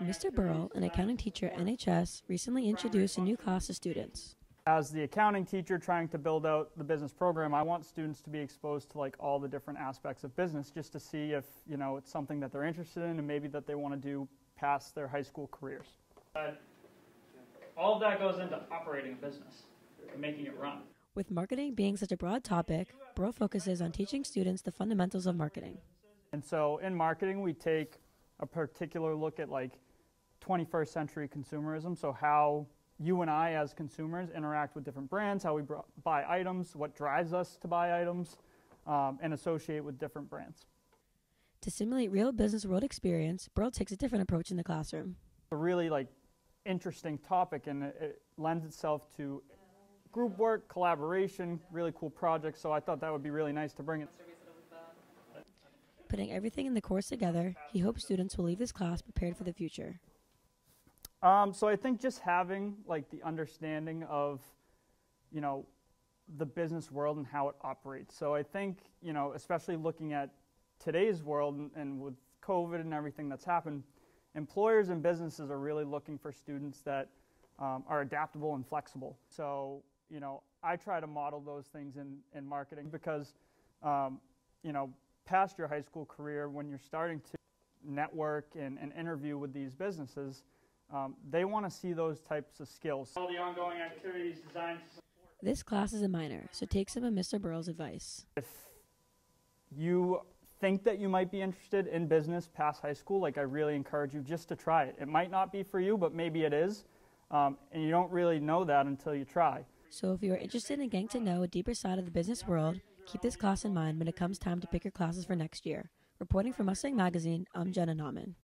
Mr. Burrell, an accounting teacher at NHS, recently introduced a new class to students. As the accounting teacher trying to build out the business program, I want students to be exposed to like all the different aspects of business just to see if, you know, it's something that they're interested in and maybe that they want to do past their high school careers. All of that goes into operating a business and making it run. With marketing being such a broad topic, Burrell focuses on teaching students the fundamentals of marketing. And so in marketing, we take a particular look at like 21st century consumerism, so how you and I as consumers interact with different brands, how we br- buy items, what drives us to buy items, um, and associate with different brands. To simulate real business world experience, Burrell takes a different approach in the classroom. A really like interesting topic, and it, it lends itself to group work, collaboration, really cool projects. So I thought that would be really nice to bring it. Putting everything in the course together, he hopes students will leave this class prepared for the future. Um, so I think just having like the understanding of, you know, the business world and how it operates. So I think, you know, especially looking at today's world and, and with COVID and everything that's happened, employers and businesses are really looking for students that um, are adaptable and flexible. So, you know, I try to model those things in, in marketing because, um, you know, past your high school career, when you're starting to network and, and interview with these businesses, um, they want to see those types of skills. All the ongoing activities designed to This class is a minor, so take some of Mr. Burrell's advice. if you think that you might be interested in business past high school, like I really encourage you just to try it. It might not be for you, but maybe it is. Um, and you don't really know that until you try. So if you are interested in getting to know a deeper side of the business world, keep this class in mind when it comes time to pick your classes for next year. Reporting for Mustang Magazine, I'm Jenna Naumann.